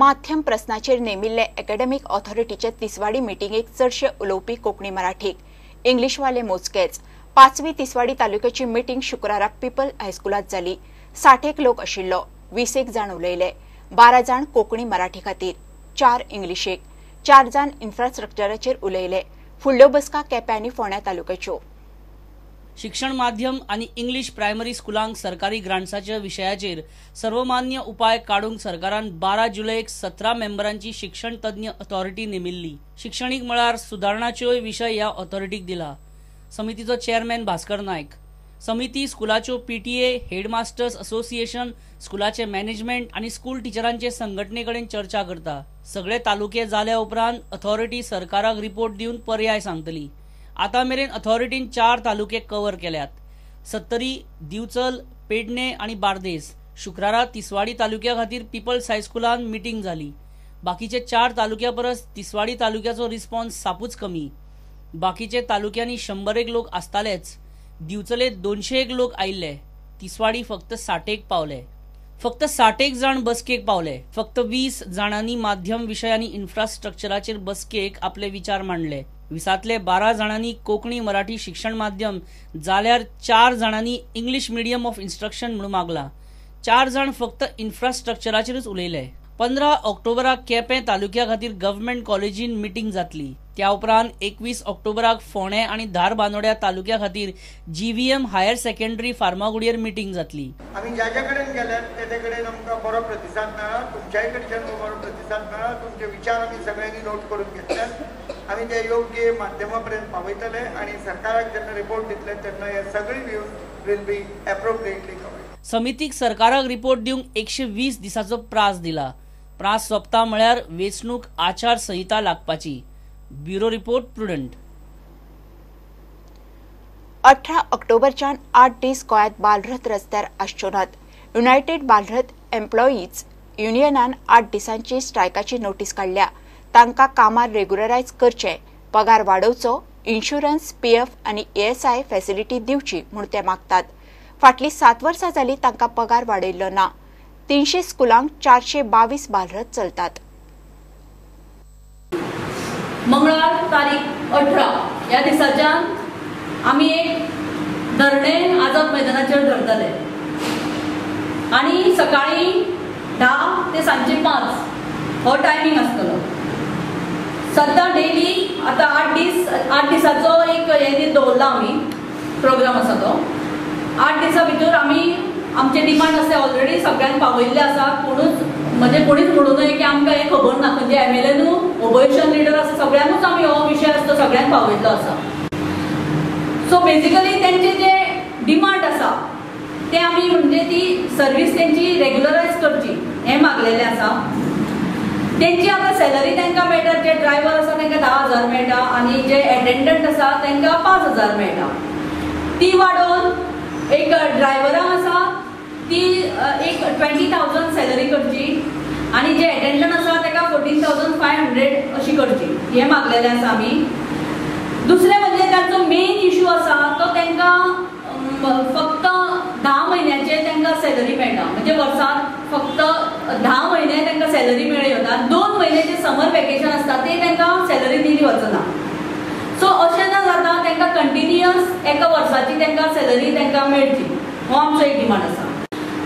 माध्यम प्रस्नाचेर नेमिल्ले अकॅडमिक ऑथॉरिटीचे तिसवाडी मिटिंगेक चडशे उलोवपी कोंकणी मराठीक इंग्लीशवाले मोजकेच. पाचवी तिसवाडी तालुक्याची मिटींग शुक्राराक पिपल हायस्कुलात जाली साठेक लोक आशिल्लो वीसेक जाण उलयले. बारा जाण कोंकणी मराठी खातीर. चार इंग्लिशेक चार जाण इन्फ्रास्ट्रक्चराचेर उलयले. फुडल्यो बसका केप्यां आनी फोंड्या तालुक्याच्यो. शिक्षण माध्यम आणि इंग्लिश प्रायमरी स्कुलांक सरकारी ग्रांट्साच्या विशयाचेर सर्वमान्य उपाय काडूंक सरकारान बारा जुलैक सतरा मेंबरांची शिक्षण तज्ञ ऑथॉरिटी नेमिल्ली. शिक्षणीक मळार सुदारणाच्योय विशय ह्या ऑथॉरिटीक दिला. समितीचो चेअरमॅन भास्कर नायक. समिती स्कुलाच्यो पीटीए हेडमास्टर्स असोसिएशन स्कुलाचे मॅनेजमेंट आणि स्कूल टिचरांचे संघटने कडेन चर्चा करता. सगळे तालुके जाल्या उपरांत ऑथॉरिटी सरकाराक रिपोर्ट दिवन पर्याय सांगतली. आता मेरेन अथॉरिटीन चार तालुके कव्हर केल्यात. सत्तरी दिवचल पेडणे आणि बार्देस शुक्रारा तिसवाडी तालुक्या खातीर पिपल्स हायस्कुलान मिटींग झाली. बाकीचे चार तालुक्या परस तिसवाडी तालुक्याचो रिस्पॉन्स सापूच कमी. बाकीचे तालुक्यांनी शंभर एक लोक आसतालेच दिवचले दोनशे एक लोक आयिल्ले तिसवाडी फक्त साठेक पावले. फक्त साठेक जाण बसकेक पावले फक्त वीस जाणांनी माध्यम विषय आणि इन्फ्रास्ट्रक्चराचेर बसकेक आपले विचार मांडले. विसातले बारा जाणांनी कोंकणी मराठी शिक्षण माध्यम जाल्यार चार जाणांनी इंग्लिश मिडियम ऑफ इन्स्ट्रक्शन म्हणून मागला. चार जाण फक्त इन्फ्रास्ट्रक्चराचेरच उलयले. पंदरा ऑक्टोबराक केपें तालुक्या खातीर गव्हर्मेंट कॉलेजीन मिटींग जातली. त्या उपरांत एकवीस ऑक्टोबराक फोंडे आणि धार बांदोड्या तालुक्या खातीर जीव्हीएम हायर सेकंडरी फार्मागुडयेर मिटींग जातली. आम्ही ज्या ज्या कडेन गेल्यात ते कडेन आमकां बरो प्रतिसाद मेळ्ळा तुमच्याय कडच्यान बरो प्रतिसाद मेळ्ळा तुमचे विचार आमी सगळ्यांनी नोट करून घेतल्यात. आमी ते योग्य माध्यमा पर्यंत पावयतले आणि सरकाराक जेन्ना रिपोर्ट दितले तेन्ना हे सगळी views will be appropriately covered समितीक सरकाराक रिपोर्ट दिवंक एकशे वीस दिसाचो प्रास दिला. प्रास सोंपता म्हळ्यार वेंचणूक आचार संहिता लागपाची. Bureau report Prudent. अठरा ऑक्टोबरच्यान आठ दीस गोंयांत बालरथ रस्त्यार आसच्यो नात युनायटेड बालरथ एम्प्लॉईज युनियनान आठ दिसांची स्ट्रायकाची नोटीस काडल्या तांकां कामार रेग्युलरायज करचे पगार वाडोवचो इन्शुरन्स पीएफ आनी एएसआय फॅसिलिटी दिवची म्हूण ते मागतात. फाटलीं सात वर्सां जालीं तांकां पगार वाडयल्लो ना. तीनशे स्कुलांक चारशे बावीस बालरथ चलतात. मंगळार तारीख अठरा. ह्या दिसाच्यान आमी एक धरणे आझाद मैदानाचेर धरतले. आनी सकाळी धा ते सांजचे पांच हो टायमींग आसतलो सद्दां डेली आतां आठ दीस आठ दिसाचो एक हे दीस दवरला आमी प्रोग्राम आसा तो आठ दिसा भितर आमी आमचे डिमांड आसा ऑलरेडी सगळ्यांक पावयल्ले आसा कोणूच म्हणजे कोणीच म्हणू नये की आमकां हें खबर ना. म्हणजे एम एल एनू ओपोजिशन लिडर आसा सगळ्यांकूच आमी हो विशय आसा तो सगळ्यांक पावयल्लो आसा सो बेसिकली तेंचे जे डिमांड आसा ते आमी म्हणजे ती सर्वीस तेंची रेग्युलरायज करची हें मागलेलें आसा तेंची आतां सॅलरी तांकां मेळटा जे ड्रायव्हर आसा तांकां धा हजार मेळटा आनी जे एटेंडंट आसा तांकां पांच हजार मेळटा ती वाडोवन एक ड्रायव्हरांक आसा ती एक ट्वेंटी थावजंड सॅलरी करची आनी जे एटेंडंट आसा ताका फोर्टीन थावजंड फाय हंड्रेड अशी करची हे मागलेले आसा आमी दुसरे म्हणजे तांचो मेन इशू आसा तो तांकां फक्त धा म्हयन्याचे तांकां सॅलरी मेळटा म्हणजे वर्सांत फक्त धा म्हयने तांकां सॅलरी मेळ्ळी वता दोन म्हयने जे समर वेकेशन आसता ते तांकां सॅलरी दिली वचना सो अशें ना जाता तांकां कंटिन्युअस एका वर्साची तांकां सॅलरी तांकां मेळची हो आमचो एक डिमांड आसा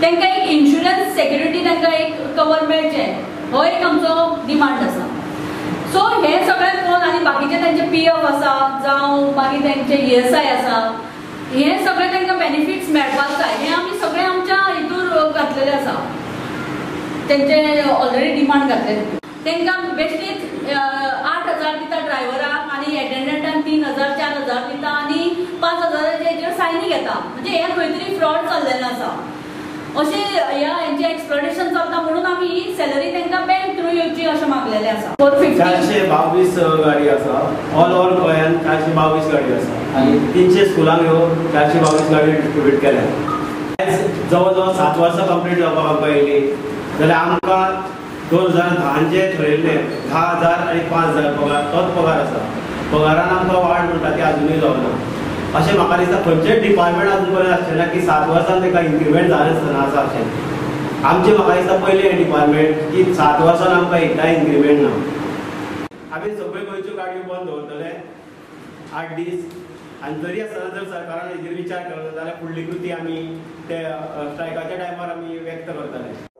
तांकां एक इन्शुरन्स सेक्युरिटी तांकां एक कवर मेळचे हो एक आमचो डिमांड आसा सो हे सगळे पळोवन आनी बाकीचे त्यांचे पी एफ आसा जावं मागीर एस आय आसा हे सगळे त्यांना बेनिफिट्स मेळपाक जाय हे आमी सगळे आमच्या हितूर घातलेले आसा तेंचे ऑलरेडी डिमांड घातले त्यांना बेश्टीच आठ हजार दिता ड्रायव्हराक आनी एटेंडंटाक तीन हजार चार हजार दिता आनी पांच हजाराचे हेजेर सायनी घेता म्हणजे हे खंय तरी फ्रॉड चल्लेलें आसा अशें ह्या हेंचे एक्सप्लोटेशन चलता म्हणून आमी ही सॅलरी तांकां बॅक अशें मागलेलें आसा फोर फिफ्टी चारशे बावीस गाडी आसा ऑल ओव्हर गोंयांत चारशे बावीस गाडी आसा आनी तिनशे स्कुलांक ह्यो चारशे बावीस गाडी डिस्ट्रिब्यूट केल्या. जवळ जवळ सात वर्सां कंप्लीट जावपाक आमकां येयली जाल्यार आमकां दोन हजार धांचे थरयल्ले धा हजार आनी पांच हजार पगार तोच पगार आसा पगारान आमकां वाड म्हणटा ती आजुनूय जावना अशें म्हाका दिसता खंयचेच डिपार्टमेंट अजून पर्यंत आसचें ना की सात वर्सां ताका इन्क्रिमेंट जालें आसतना आसा अशें आमचे म्हाका दिसता पयलें डिपार्टमेंट की सात वर्सान आमकां एकदां इन्क्रिमेंट ना आमी सगळ्यो गोंयच्यो गाडयो बंद दवरतले आठ दीस. आनी तरी आसतना जर सरकारान हेजेर विचार करतलो जाल्यार फुडली कृती आमी ते स्ट्रायकाच्या टायमार आमी व्यक्त करतले.